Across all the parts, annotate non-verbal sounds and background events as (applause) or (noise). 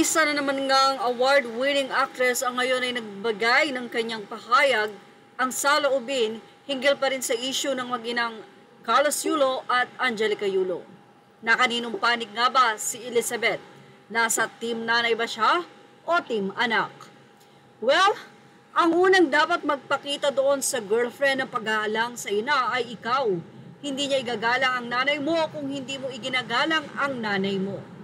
Isa na naman ngang award-winning actress ang ngayon ay nagbagay ng kanyang pahayag ang saloobin hinggil pa rin sa issue ng maginang Carlos Yulo at Angelica Yulo. Na kaninong panig nga ba si Elizabeth? Nasa team nanay ba siya o team anak? Well, ang unang dapat magpakita doon sa girlfriend ng pag-aalang sa ina ay ikaw. Hindi niya igagalang ang nanay mo kung hindi mo iginagalang ang nanay mo.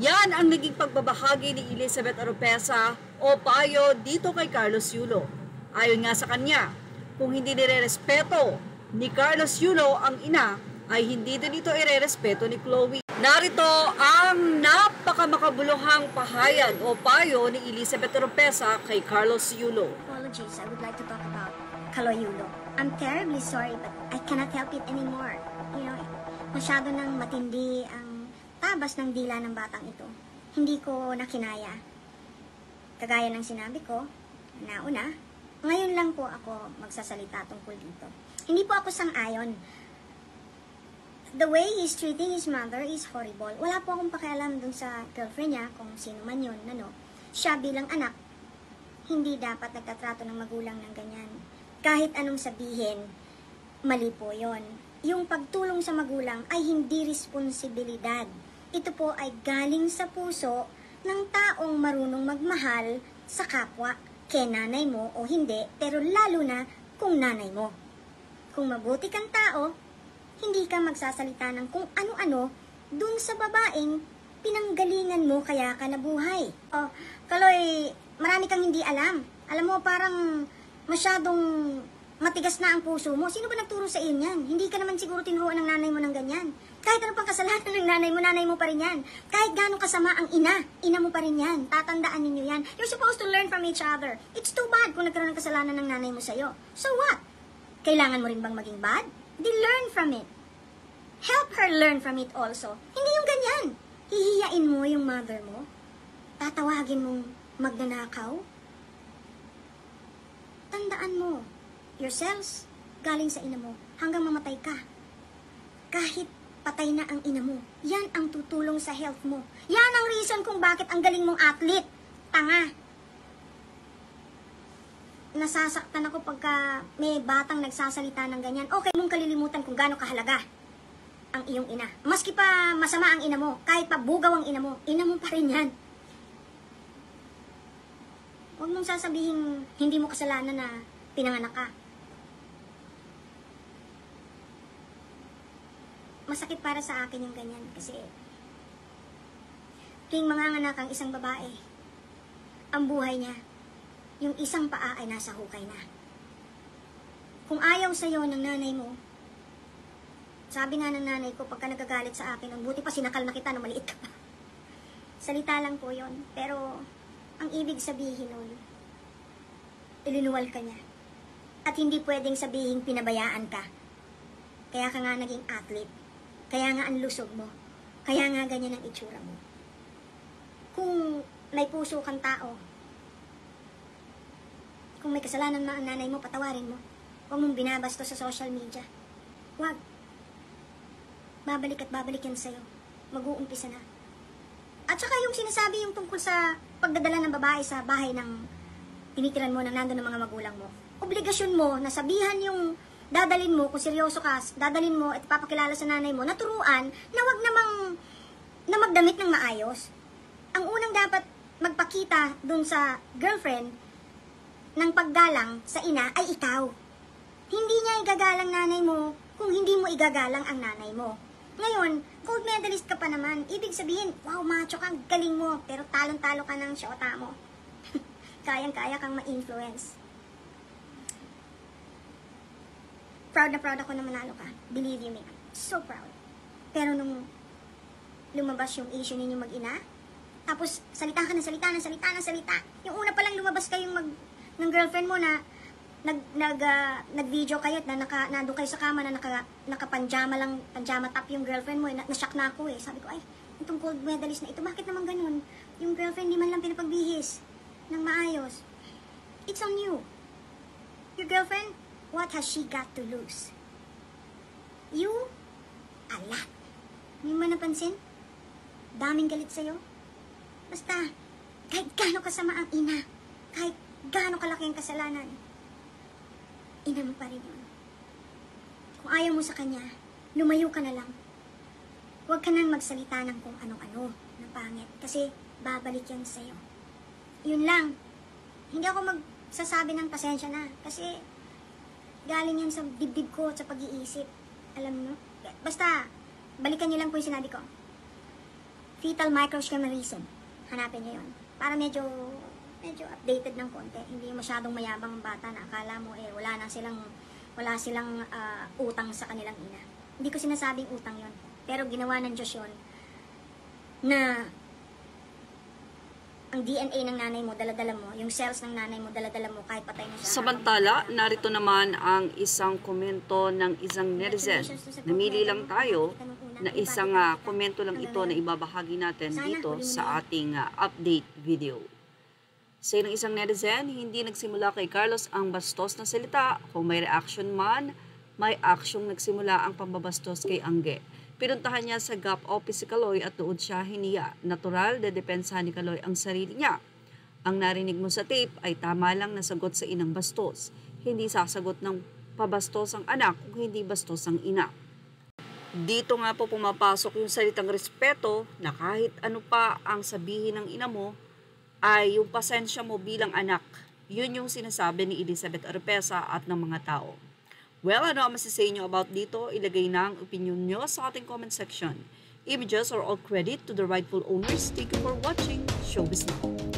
Yan ang naging pagbabahagi ni Elizabeth Oropesa o payo dito kay Carlos Yulo. Ayon nga sa kanya, kung hindi nire-respeto ni Carlos Yulo ang ina, ay hindi din ito irerespeto ni Chloe. Narito ang napakamakabuluhang pahayag o payo ni Elizabeth Oropesa kay Carlos Yulo. Apologies, I would like to talk about Kaloyulo. I'm terribly sorry but I cannot help it anymore. You know, masyado nang matindi ang tabas ng dila ng batang ito. Hindi ko nakinaya. Kagaya ng sinabi ko, nauna, ngayon lang po ako magsasalita tungkol dito. Hindi po ako sang-ayon. The way he's treating his mother is horrible. Wala po akong pakialam dun sa girlfriend niya, kung sino man yun, ano. Siya bilang anak, hindi dapat nagtatrato ng magulang ng ganyan. Kahit anong sabihin, mali po yon. Yung pagtulong sa magulang ay hindi responsibilidad ito po ay galing sa puso ng taong marunong magmahal sa kapwa, kay nanay mo o hindi, pero lalo na kung nanay mo. Kung mabuti kang tao, hindi ka magsasalita ng kung ano-ano dun sa babaeng pinanggalingan mo kaya ka nabuhay. Oh, Kaloy, marami kang hindi alam. Alam mo, parang masyadong matigas na ang puso mo. Sino ba nagturo sa iyo yan? Hindi ka naman siguro tinuruan ng nanay mo ng ganyan. Kahit ano pang kasalanan ng nanay mo, nanay mo pa rin yan. Kahit gano'ng kasama ang ina, ina mo pa rin yan. Tatandaan ninyo yan. You're supposed to learn from each other. It's too bad kung nagkaroon ng kasalanan ng nanay mo sa'yo. So what? Kailangan mo rin bang maging bad? Di learn from it. Help her learn from it also. Hindi yung ganyan. Hihiyain mo yung mother mo. Tatawagin mong magnanakaw. Tandaan mo, your galing sa ina mo hanggang mamatay ka. Kahit patay na ang ina mo. Yan ang tutulong sa health mo. Yan ang reason kung bakit ang galing mong athlete. Tanga. Nasasaktan ako pagka may batang nagsasalita ng ganyan. Okay mong kalilimutan kung gaano kahalaga ang iyong ina. Maski pa masama ang ina mo, kahit pa bugaw ang ina mo, ina mo pa rin yan. Huwag mong sasabihin hindi mo kasalanan na pinanganak ka. Masakit para sa akin yung ganyan kasi tuwing manganganak ang isang babae, ang buhay niya, yung isang paa ay nasa hukay na. Kung ayaw sa'yo ng nanay mo, sabi nga ng nanay ko, pagka nagagalit sa akin, ang buti pa sinakal na kita na maliit ka pa. (laughs) Salita lang po yon pero ang ibig sabihin nun, ilinuwal ka niya. At hindi pwedeng sabihin pinabayaan ka. Kaya ka nga naging athlete. Kaya nga ang lusog mo. Kaya nga ganyan ang itsura mo. Kung may puso kang tao, kung may kasalanan na ang nanay mo, patawarin mo. Huwag mong binabasto sa social media. Huwag. Babalik at babalik yan sa'yo. Mag-uumpisa na. At saka yung sinasabi yung tungkol sa pagdadala ng babae sa bahay ng tinitiran mo na nandun ng mga magulang mo. Obligasyon mo na sabihan yung dadalin mo, kung seryoso ka, dadalin mo at papakilala sa nanay mo, naturuan na wag namang na magdamit ng maayos. Ang unang dapat magpakita dun sa girlfriend ng paggalang sa ina ay ikaw. Hindi niya igagalang nanay mo kung hindi mo igagalang ang nanay mo. Ngayon, gold medalist ka pa naman. Ibig sabihin, wow, macho kang galing mo, pero talon-talo ka ng syota mo. (laughs) Kayang-kaya kang ma-influence. Proud na proud ako na manalo ka. Believe you me. So proud. Pero nung lumabas yung issue ninyo mag-ina, tapos salita ka ng salita ng salita ng salita. Yung una pa lang lumabas kayong mag ng girlfriend mo na nag nag uh, nag-video kayo at na naka nandoon kayo sa kama na naka nakapanjama lang panjama top yung girlfriend mo eh, na, na-shock na ako eh. Sabi ko ay itong gold medalist na ito bakit naman ganun? Yung girlfriend di man lang pinapagbihis ng maayos. It's on you. Your girlfriend What has she got to lose? You? A lot. Hindi mo napansin? Daming galit sa'yo? Basta, Kahit gaano kasama ang ina, kahit gaano kalaki ang kasalanan, ina mo pa rin yun. Kung ayaw mo sa kanya, lumayo ka na lang. Huwag ka nang magsalita ng kung anong-ano na pangit kasi babalik yan sa'yo. Yun lang. Hindi ako magsasabi ng pasensya na kasi galing yan sa dibdib ko sa pag-iisip. Alam mo? Basta, balikan niyo lang po yung sinabi ko. Fetal microschemarism. Hanapin niyo yun. Para medyo medyo updated ng konti. Hindi masyadong mayabang ang bata na akala mo eh wala na silang wala silang ah, utang sa kanilang ina. Hindi ko sinasabing utang yon Pero ginawa ng Diyos yun na ang DNA ng nanay mo, daladala mo, yung cells ng nanay mo, daladala mo kahit patay na siya. Samantala, narito naman ang isang komento ng isang netizen. Namili lang tayo na isang ah, komento lang ito na ibabahagi natin dito sa ating ah, update video. Sa ng isang netizen, hindi nagsimula kay Carlos ang bastos na salita. Kung may reaction man, may aksyong nagsimula ang pambabastos kay Angge. Pinuntahan niya sa GAP office si Kaloy at doon siya hiniya. Natural, dedepensahan ni Kaloy ang sarili niya. Ang narinig mo sa tape ay tama lang na sagot sa inang bastos. Hindi sasagot ng pabastos ang anak kung hindi bastos ang ina. Dito nga po pumapasok yung salitang respeto na kahit ano pa ang sabihin ng ina mo, ay yung pasensya mo bilang anak. Yun yung sinasabi ni Elizabeth Arpesa at ng mga tao. Well, ano ang masasay nyo about dito? Ilagay na ang opinion nyo sa ating comment section. Images are all credit to the rightful owners. Thank you for watching. Showbiz Now.